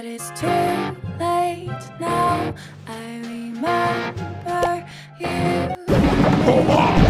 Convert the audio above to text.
But it's too late now. I remember you. Oh,